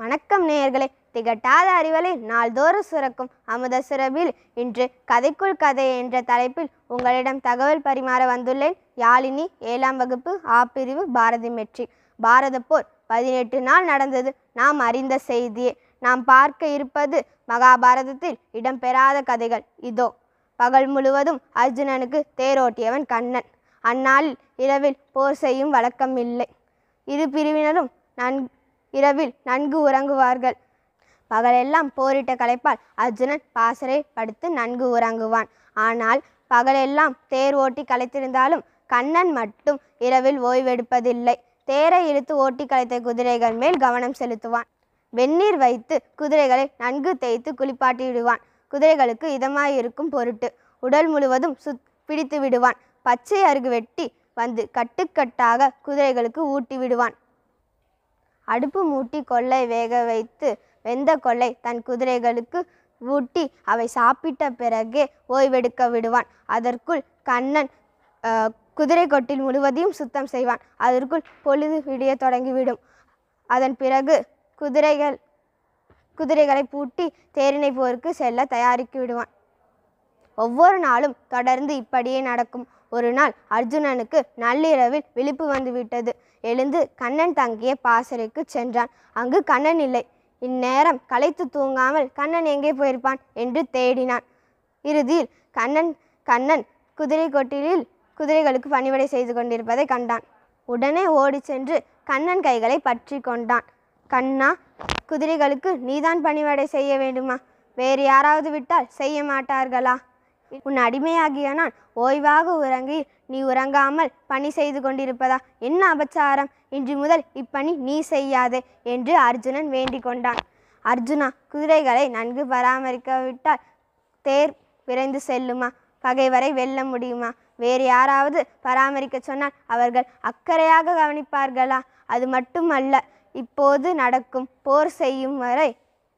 வணக்கம் நேயர்களே. திகட்டாத அறிவலை நாள்தோறும் சுரக்கும் அமுத சுரபில் இன்று கதைக்குள் கதை என்ற தலைப்பில் உங்களிடம் தகவல் பரிமாற வந்துள்ளேன். யாழினி ஏழாம் வகுப்பு ஆ பிரிவு பாரதி மெட்ரிக். பாரத போர் பதினெட்டு நாள் நடந்தது. நாம் அறிந்த செய்தியே. நாம் பார்க்க இருப்பது மகாபாரதத்தில் இடம்பெறாத கதைகள். இதோ பகல் முழுவதும் அர்ஜுனனுக்கு தேரோட்டியவன் கண்ணன். அந்நாளில் இரவில் போர் செய்யும் வழக்கம் இல்லை இரு பிரிவினரும் நன் இரவில் நன்கு உறங்குவார்கள். பகலெல்லாம் போரிட்ட களைப்பால் அர்ஜுனன் பாசறை படுத்து நன்கு உறங்குவான். ஆனால் பகலெல்லாம் தேர் ஓட்டி களைத்திருந்தாலும் கண்ணன் மட்டும் இரவில் ஓய்வெடுப்பதில்லை. தேரை இழுத்து ஓட்டி களைத்த குதிரைகள் மேல் கவனம் செலுத்துவான். வெந்நீர் வைத்து குதிரைகளை நன்கு தேய்த்து குளிப்பாட்டி விடுவான் குதிரைகளுக்கு இதமாயிருக்கும் பொருட்டு உடல் முழுவதும் சுத் பிடித்து விடுவான் பச்சை அருகு வெட்டி வந்து கட்டுக்கட்டாக குதிரைகளுக்கு ஊட்டி விடுவான் அடுப்பு மூட்டி கொள்ளை வேக வைத்து வெந்த கொள்ளை தன் குதிரைகளுக்கு ஊட்டி அவை சாப்பிட்ட பிறகே ஓய்வெடுக்க விடுவான். அதற்குள் கண்ணன் குதிரை கொட்டில் முழுவதையும் சுத்தம் செய்வான். அதற்குள் பொழுது விடிய தொடங்கிவிடும். அதன் பிறகு குதிரைகள் குதிரைகளை பூட்டி தேரினை போருக்கு செல்ல தயாரித்து விடுவான். ஒவ்வொரு நாளும் தொடர்ந்து இப்படியே நடக்கும். ஒரு நாள் அர்ஜுனனுக்கு நள்ளிரவில் விழிப்பு வந்துவிட்டது. எழுந்து கண்ணன் தங்கிய பாசறைக்கு சென்றான். அங்கு கண்ணன் இல்லை. இந்நேரம் களைத்து தூங்காமல் கண்ணன் எங்கே போயிருப்பான்? என்று தேடினான். இறுதியில் கண்ணன் கண்ணன் குதிரை கொட்டிலில் குதிரைகளுக்கு பணிவிடை செய்து கொண்டிருப்பதை கண்டான். உடனே ஓடிச் சென்று கண்ணன் கைகளை பற்றி கொண்டான். கண்ணா குதிரைகளுக்கு நீதான் பணிவடை செய்ய வேண்டுமா? வேறு யாராவது விட்டால் செய்ய மாட்டார்களா? உன் அடிமையாகிய நான் ஓய்வாக உறங்கி நீ உறங்காமல் பணி செய்து கொண்டிருப்பதா? என்ன அபச்சாரம்? இன்று முதல் இப்பணி நீ செய்யாதே என்று அர்ஜுனன் வேண்டிக் கொண்டான். அர்ஜுனா குதிரைகளை நன்கு பராமரிக்காவிட்டால் தேர் விரைந்து செல்லுமா? பகைவரை வெல்ல முடியுமா? வேறு யாராவது பராமரிக்க சொன்னால் அவர்கள் அக்கறையாக கவனிப்பார்களா? அது மட்டுமல்ல இப்போது நடக்கும் போர் செய்யும் வரை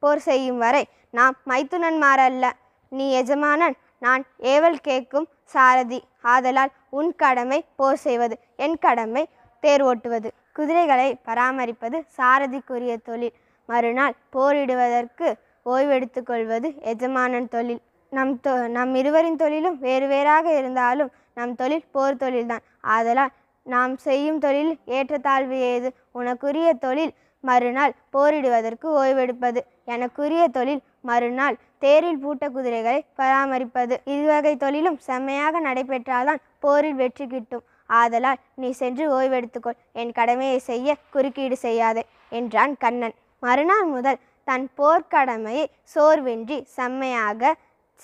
போர் செய்யும் வரை நாம் மைத்துனன்மாரல்ல. நீ எஜமானன் நான் ஏவல் கேட்கும் சாரதி. ஆதலால் உன் கடமை போர் செய்வது என் கடமை தேர் ஓட்டுவது. குதிரைகளை பராமரிப்பது சாரதிக்குரிய தொழில். மறுநாள் போரிடுவதற்கு ஓய்வெடுத்து கொள்வது எஜமானன் தொழில். நம் தொ நம் இருவரின் தொழிலும் வேறு வேறாக இருந்தாலும் நம் தொழில் போர் தொழில்தான். ஆதலால் நாம் செய்யும் தொழில் ஏற்றத்தாழ்வு ஏது? உனக்குரிய தொழில் மறுநாள் போரிடுவதற்கு ஓய்வெடுப்பது. எனக்குரிய தொழில் மறுநாள் தேரில் பூட்ட குதிரைகளை பராமரிப்பது. இதுவகை தொழிலும் செம்மையாக நடைபெற்றால்தான் போரில் வெற்றி கிட்டும். ஆதலால் நீ சென்று ஓய்வெடுத்துக்கொள். என் கடமையை செய்ய குறுக்கீடு செய்யாதே என்றான் கண்ணன். மறுநாள் முதல் தன் போர்க்கடமையை சோர்வின்றி செம்மையாக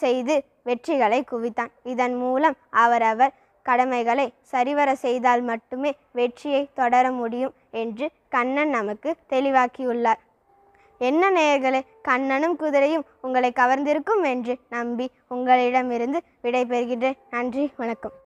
செய்து வெற்றிகளை குவித்தான். இதன் மூலம் அவரவர் கடமைகளை சரிவர செய்தால் மட்டுமே வெற்றியை தொடர முடியும் என்று கண்ணன் நமக்கு தெளிவாக்கியுள்ளார். என்ன நேயர்களே கண்ணனும் குதிரையும் உங்களை கவர்ந்திருக்கும் என்று நம்பி உங்களிடமிருந்து விடைபெறுகின்றேன். நன்றி வணக்கம்.